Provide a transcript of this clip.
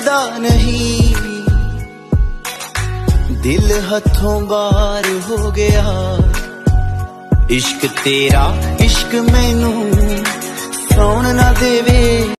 सकदा नहीं। दिल हथों बार हो गया। इश्क तेरा इश्क मैनू सौन ना देवे।